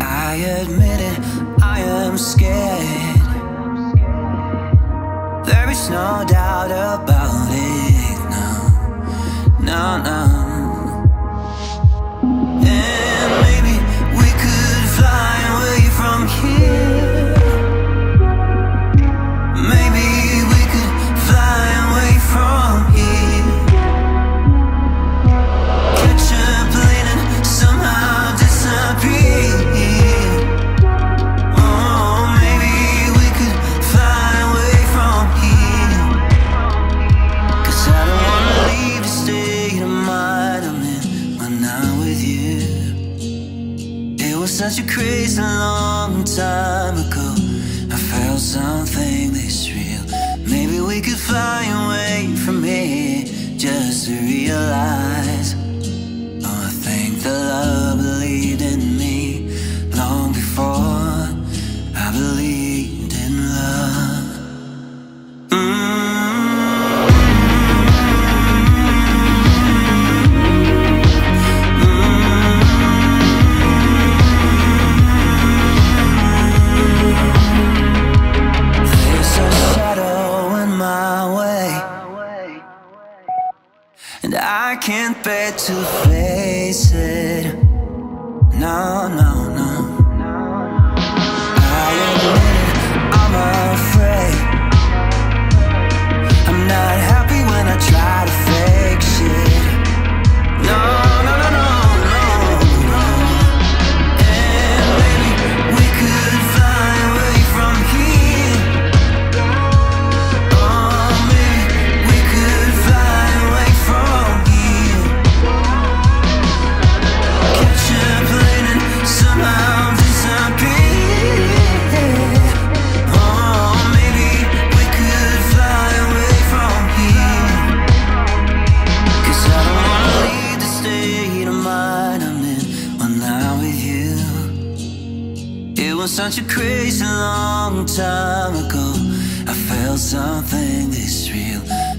I admit it, I am scared. There is no doubt about it No, No, no. such a crazy long time ago. I felt something this real. Maybe we could fly away from here Just to realize my way. And I can't bear to face it. No, no. was such a crazy long time ago. I felt something this real.